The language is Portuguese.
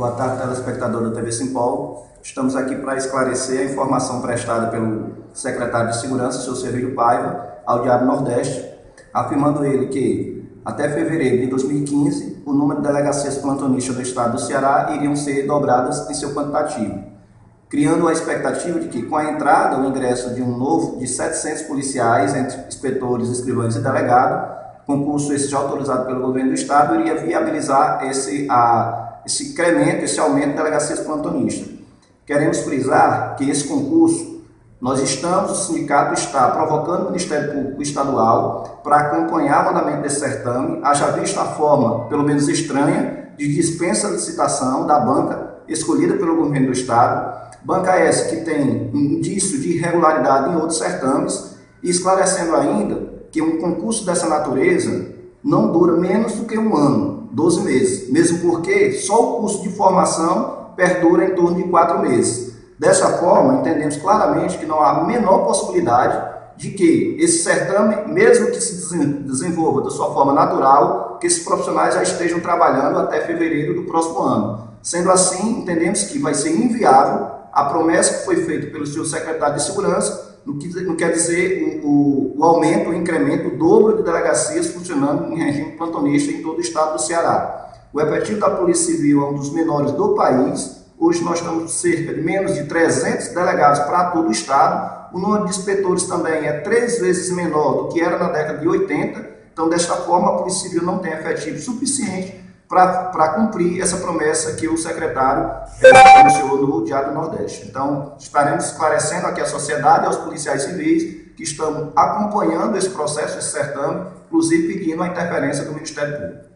Boa tarde, telespectador da TV Simpol. Estamos aqui para esclarecer a informação prestada pelo secretário de Segurança, seu Servílio Paiva, ao Diário Nordeste, afirmando ele que até fevereiro de 2015 o número de delegacias plantonistas do estado do Ceará iriam ser dobradas em seu quantitativo, criando a expectativa de que com a entrada ou ingresso de um novo de 700 policiais entre inspetores, escrivães e delegados, concurso esse já autorizado pelo governo do estado iria viabilizar esse a esse incremento, esse aumento de delegacias plantonistas. Queremos frisar que esse concurso, nós estamos, o sindicato está provocando o Ministério Público Estadual para acompanhar o andamento desse certame, haja visto a forma, pelo menos estranha, de dispensa de licitação da banca escolhida pelo governo do Estado, banca essa que tem indício de irregularidade em outros certames, e esclarecendo ainda que um concurso dessa natureza não dura menos do que um ano, 12 meses, mesmo porque só o curso de formação perdura em torno de 4 meses. Dessa forma, entendemos claramente que não há a menor possibilidade de que esse certame, mesmo que se desenvolva da sua forma natural, que esses profissionais já estejam trabalhando até fevereiro do próximo ano. Sendo assim, entendemos que vai ser inviável a promessa que foi feita pelo seu secretário de Segurança não, quer dizer o, o, aumento, o incremento, o dobro de delegacias funcionando em regime plantonista em todo o estado do Ceará. O efetivo da Polícia Civil é um dos menores do país. Hoje nós estamos cerca de menos de 300 delegados para todo o estado. O número de inspetores também é três vezes menor do que era na década de 80. Então, desta forma, a Polícia Civil não tem efetivo suficiente para cumprir essa promessa que o secretário anunciou no Diário do Nordeste. Então, estaremos esclarecendo aqui à sociedade e aos policiais civis que estão acompanhando esse processo, esse certame, inclusive pedindo a interferência do Ministério Público.